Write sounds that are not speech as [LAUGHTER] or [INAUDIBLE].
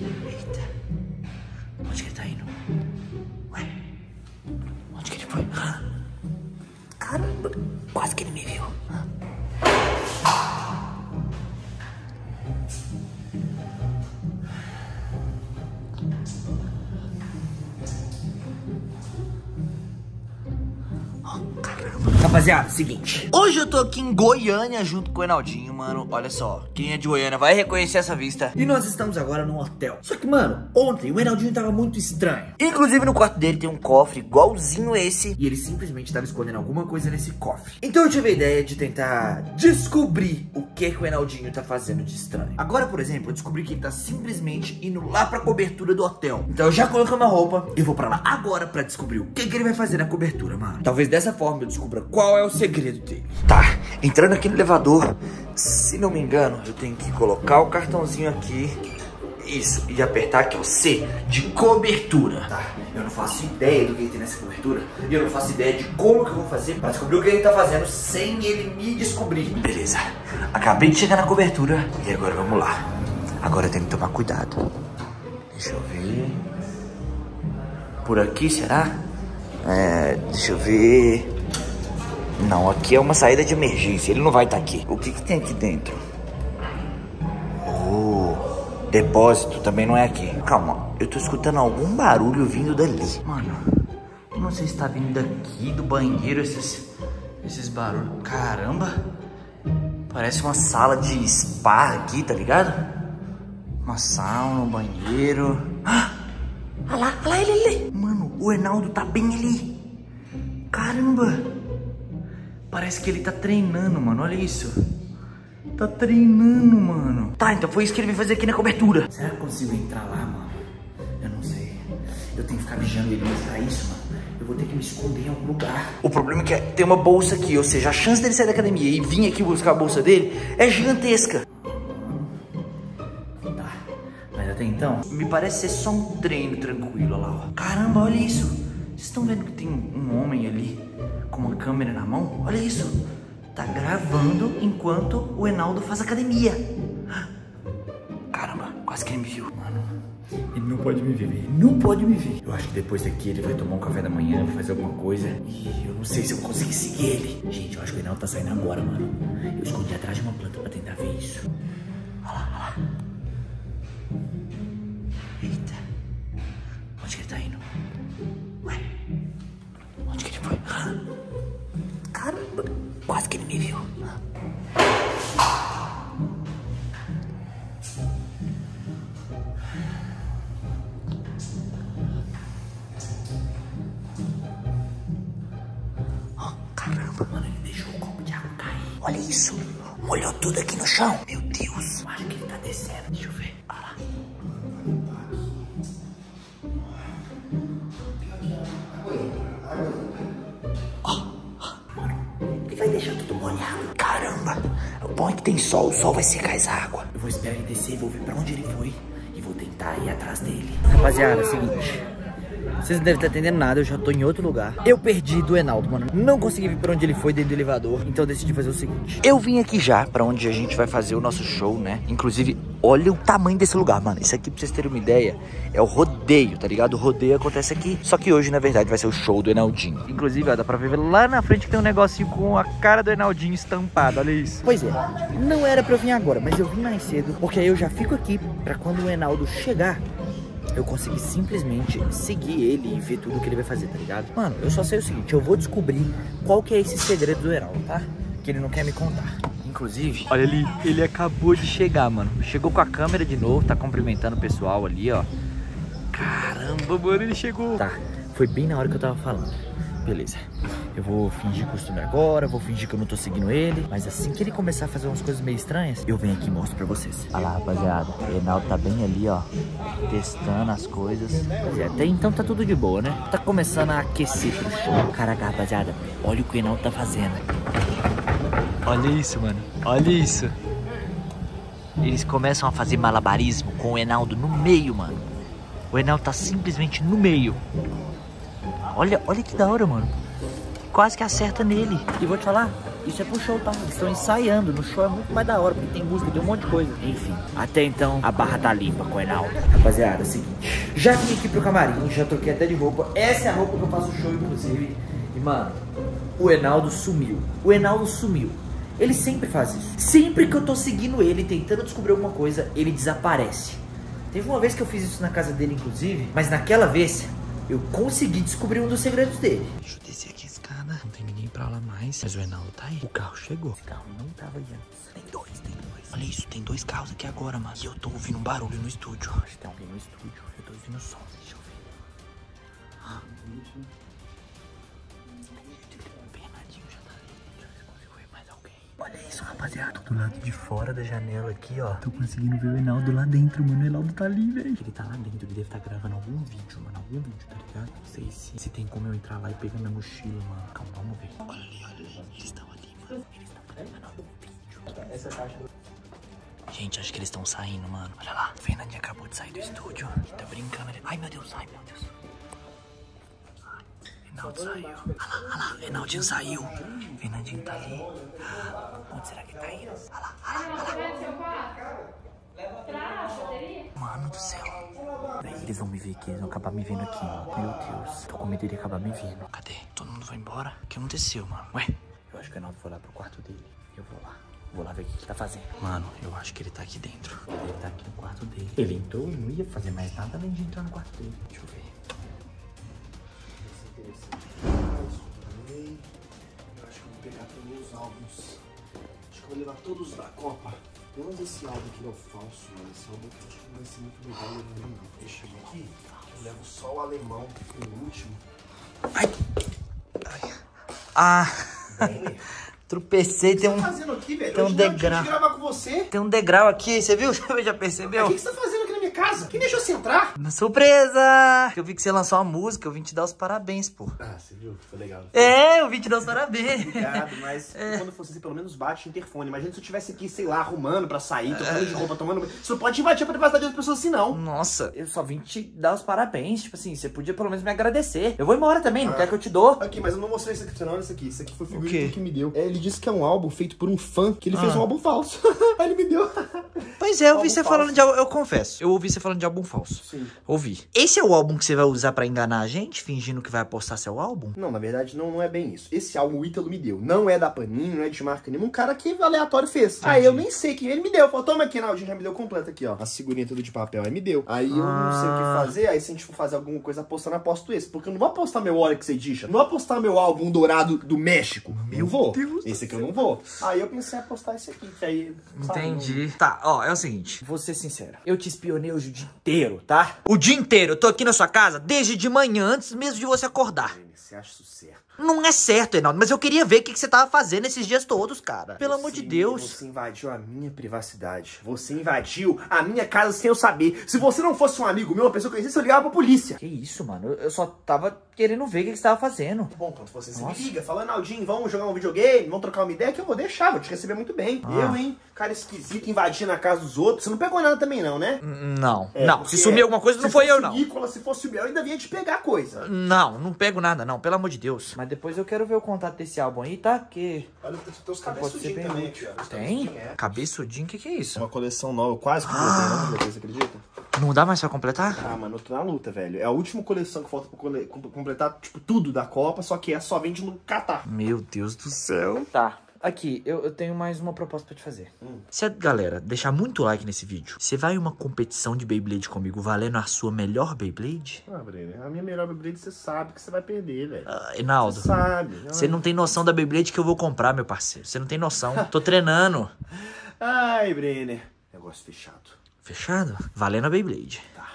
Eita. Onde que ele tá indo? Ué? Onde que ele foi? Caramba, quase que ele me viu. Rapaziada, seguinte. Hoje eu tô aqui em Goiânia junto com o Enaldinho, mano. Olha só, quem é de Goiânia vai reconhecer essa vista. E nós estamos agora num hotel. Só que, mano, ontem o Enaldinho tava muito estranho. Inclusive no quarto dele tem um cofre igualzinho esse. E ele simplesmente tava escondendo alguma coisa nesse cofre. Então eu tive a ideia de tentar descobrir o que, que o Enaldinho tá fazendo de estranho. Agora, por exemplo, eu descobri que ele tá simplesmente indo lá pra cobertura do hotel. Então eu já coloquei uma roupa e vou pra lá agora pra descobrir o que, que ele vai fazer na cobertura, mano. Talvez dessa forma eu descubra qual é o segredo dele. Tá, entrando aqui no elevador, se não me engano, eu tenho que colocar o cartãozinho aqui. Isso, e apertar aqui o C de cobertura. Tá, eu não faço ideia do que tem nessa cobertura. E eu não faço ideia de como que eu vou fazer pra descobrir o que ele tá fazendo sem ele me descobrir. Beleza, acabei de chegar na cobertura e agora vamos lá. Agora eu tenho que tomar cuidado. Deixa eu ver. Por aqui, será? É, deixa eu ver. Não, aqui é uma saída de emergência. Ele não vai estar aqui. O que, que tem aqui dentro? Oh, depósito também não é aqui. Calma, eu tô escutando algum barulho vindo dali. Mano, eu não sei se tá vindo daqui do banheiro esses, esses barulhos. Caramba, parece uma sala de spa aqui, tá ligado? Uma sauna, um banheiro. Ah, olha lá, olha lá ele ali. Mano, o Enaldo tá bem ali. Caramba. Parece que ele tá treinando, mano. Olha isso. Tá treinando, mano. Tá, então foi isso que ele veio fazer aqui na cobertura. Será que eu consigo entrar lá, mano? Eu não sei. Eu tenho que ficar vigiando ele, mas pra isso, mano, eu vou ter que me esconder em algum lugar. O problema é que tem uma bolsa aqui, ou seja, a chance dele sair da academia e vir aqui buscar a bolsa dele é gigantesca. Tá, mas até então, me parece ser só um treino tranquilo, olha lá, ó. Caramba, olha isso. Estão vendo que tem um homem ali com uma câmera na mão? Olha isso. Tá gravando enquanto o Enaldo faz academia. Caramba, quase que ele me viu. Mano, ele não pode me ver, ele não pode me ver. Eu acho que depois daqui ele vai tomar um café da manhã, fazer alguma coisa. E eu não sei se eu conseguir seguir ele. Gente, eu acho que o Enaldo tá saindo agora, mano. Eu escondi atrás de uma planta pra tentar ver isso. Olha lá, olha lá. Quase que ele me viu. Caramba, mano, ele deixou o copo de água cair. Olha isso, molhou tudo aqui no chão. Meu Deus. Eu acho que ele tá descendo, deixa bom é que tem sol, o sol vai secar essa água. Eu vou esperar ele descer, vou ver pra onde ele foi e vou tentar ir atrás dele. Rapaziada, é o seguinte. Vocês não devem estar entendendo nada, eu já tô em outro lugar. Eu perdi do Enaldo, mano. Não consegui ver pra onde ele foi dentro do elevador. Então eu decidi fazer o seguinte. Eu vim aqui já pra onde a gente vai fazer o nosso show, né? Inclusive, olha o tamanho desse lugar, mano. Isso aqui, pra vocês terem uma ideia, é o rodeio, tá ligado? O rodeio acontece aqui. Só que hoje, na verdade, vai ser o show do Enaldinho. Inclusive, ó, dá pra ver lá na frente que tem um negocinho com a cara do Enaldinho estampada. Olha isso. Pois é, não era pra eu vir agora, mas eu vim mais cedo. Porque aí eu já fico aqui pra quando o Enaldo chegar eu consegui simplesmente seguir ele e ver tudo que ele vai fazer, tá ligado? Mano, eu só sei o seguinte, eu vou descobrir qual que é esse segredo do Heraldo, tá? Que ele não quer me contar. Inclusive, olha ali, ele acabou de chegar, mano. Chegou com a câmera de novo, tá cumprimentando o pessoal ali, ó. Caramba, mano, ele chegou. Tá, foi bem na hora que eu tava falando. Beleza, eu vou fingir costume agora, vou fingir que eu não tô seguindo ele. Mas assim que ele começar a fazer umas coisas meio estranhas, eu venho aqui e mostro pra vocês. Olha lá, rapaziada, o Reinaldo tá bem ali, ó, testando as coisas. Pois é, até então tá tudo de boa, né? Tá começando a aquecer pro show. Caraca, rapaziada, olha o que o Reinaldo tá fazendo. Olha isso, mano, olha isso. Eles começam a fazer malabarismo com o Enaldo no meio, mano. O Enaldo tá simplesmente no meio. Olha, olha que da hora, mano. Quase que acerta nele. E vou te falar, isso é pro show, tá? Eles estão ensaiando. No show é muito mais da hora, porque tem música, tem um monte de coisa. Enfim, até então a barra tá limpa com o Enaldo. Rapaziada, é o seguinte. Já vim aqui pro camarim, já troquei até de roupa. Essa é a roupa que eu faço show, inclusive. E, mano, o Enaldo sumiu. O Enaldo sumiu. Ele sempre faz isso. Sempre que eu tô seguindo ele, tentando descobrir alguma coisa, ele desaparece. Teve uma vez que eu fiz isso na casa dele, inclusive, mas naquela vez eu consegui descobrir um dos segredos dele. Deixa eu descer aqui a escada. Não tem ninguém pra lá mais. Mas o Enaldo tá aí. O carro chegou. Esse carro não tava aí antes. Tem dois, tem dois. Olha isso, tem dois carros aqui agora, mano. E eu tô ouvindo um barulho no estúdio. Acho que tem alguém no estúdio. Eu tô ouvindo som. Deixa eu ver. Ah. Rapaziada. Do lado de fora da janela aqui, ó. Tô conseguindo ver o Enaldo lá dentro, mano. O Enaldo tá ali, velho. Ele tá lá dentro. Ele deve estar tá gravando algum vídeo, mano. Algum vídeo, tá ligado? Não sei se, se tem como eu entrar lá e pegar minha mochila, mano. Calma, vamos ver. Olha ali, olha ali. Eles estão ali, mano. Eles estão gravando algum vídeo. Essa caixa Gente, acho que eles estão saindo, mano. Olha lá. O Fernandinho acabou de sair do estúdio. Tá brincando. Ele... Ai, meu Deus. Ai, meu Deus. Reinaldo saiu. Olha lá, olha lá, Reinaldinho saiu. Fernandinho tá ali. Onde será que tá indo? Olha lá, olha lá, olha lá. Mano do céu. Eles vão me ver aqui, eles vão acabar me vendo aqui. Meu Deus. Tô com medo de acabar me vendo. Cadê? Todo mundo vai embora? O que aconteceu, mano? Ué? Eu acho que o Reinaldo foi lá pro quarto dele. Eu vou lá. Vou lá ver o que ele tá fazendo. Mano, eu acho que ele tá aqui dentro. Ele tá aqui no quarto dele. Ele entrou e não ia fazer mais nada além de entrar no quarto dele. Deixa eu ver. Eu acho que eu vou pegar também os álbuns. Acho que eu vou levar todos da Copa. Menos esse álbum aqui é o falso, mano. Esse álbum acho que não vai ser muito legal levar ele não. Deixa eu aqui. Eu levo só o alemão, que foi o último. Ai! Ai. Ah! Tropecei, tem um. O que você tá fazendo aqui, velho? Tem um Hoje não é degrau. dia de gravar com você. Tem um degrau aqui, você viu? Você [LAUGHS] já O percebeu? que você tá fazendo aqui casa? Quem deixou você entrar? Uma surpresa! Eu vi que você lançou uma música, eu vim te dar os parabéns, pô. Ah, você viu? Foi legal. É, eu vim te dar os parabéns. Obrigado, mas [LAUGHS] quando fosse assim, pelo menos bate o interfone. Imagina se eu tivesse aqui, sei lá, arrumando pra sair, trocando de roupa, tomando. Você não pode invadir a privacidade das pessoas assim, não. Nossa, eu só vim te dar os parabéns. Tipo assim, você podia pelo menos me agradecer. Eu vou embora também, não quer que eu te dou? Aqui, mas eu não mostrei isso aqui pra você não, olha isso aqui. Isso aqui foi o figurino que me deu. É, ele disse que é um álbum feito por um fã, que ele fez Ah. um álbum falso. [LAUGHS] Aí ele me deu. Pois é, eu ouvi você falso. falando de álbum. Eu confesso, eu ouvi você falando de álbum falso. Sim. Ouvi. Esse é o álbum que você vai usar pra enganar a gente, fingindo que vai apostar seu álbum? Não, na verdade, não, não é bem isso. Esse álbum o Ítalo me deu. Não é da Panini, não é de marca nenhuma. Um cara que aleatório fez. Aí eu nem sei quem ele me deu. Falou, toma aqui, Naldinho, já me deu completo aqui, ó. A segurinha tudo de papel, aí me deu. Aí eu não sei o que Ah. fazer. Aí se a gente for fazer alguma coisa apostando, aposto esse. Porque eu não vou apostar meu Oryx Edition. Não vou apostar meu álbum dourado do México. Meu vou. Deus esse aqui eu não vou. Aí eu pensei em apostar esse aqui. Que aí, sabe, Entendi. Tá, ó, é o seguinte. Vou ser sincero. Eu te espionei hoje o dia inteiro, tá? O dia inteiro. Eu tô aqui na sua casa desde de manhã, antes mesmo de você acordar. Você acha isso certo? Não é certo, Reinaldo, mas eu queria ver o que, que você tava fazendo esses dias todos, cara. Pelo amor de Você- Deus. Você invadiu a minha privacidade. Você invadiu a minha casa sem eu saber. Se você não fosse um amigo meu, uma pessoa que eu conhecesse, eu ligava pra polícia. Que isso, mano? Eu- Eu só tava querendo ver o que, que você tava fazendo. Bom, quando você se me Nossa. liga, fala, Naldinho, vamos jogar um videogame, vamos trocar uma ideia, que eu vou deixar, vou te receber muito bem. Ah. Eu, hein? Cara esquisito, invadindo a casa dos outros. Você não pegou nada também, não, né? Não, É, não. Se sumir alguma coisa, não se foi eu, fosse não. o Nicolas, se fosse o meu, eu ainda vinha te pegar coisa. Não, não pego nada, não. Pelo amor de Deus. Mas depois eu quero ver o contato desse álbum aí, tá? Porque Olha, tem os ser cabeçudinhos também útil. Tem? é. Cabeçudinho, o que, que é isso? Uma coleção nova, eu quase completei, não completei, você acredita? Não dá mais pra completar? Ah, mano, eu tô na luta, velho. É a última coleção que falta pra cole- com- completar, tipo, tudo da Copa, só que é só vende no Catar. Meu Deus do céu. Tá. Aqui, eu, eu tenho mais uma proposta pra te fazer. Se a galera deixar muito like nesse vídeo, você vai em uma competição de Beyblade comigo valendo a sua melhor Beyblade? Ah, Brenner, a minha melhor Beyblade você sabe que você vai perder, velho. Ah, Reinaldo, Você sabe. você não tem noção da Beyblade que eu vou comprar, meu parceiro. Você não tem noção. Tô treinando. [LAUGHS] Ai, Brenner. Negócio fechado. Fechado? Valendo a Beyblade. Tá.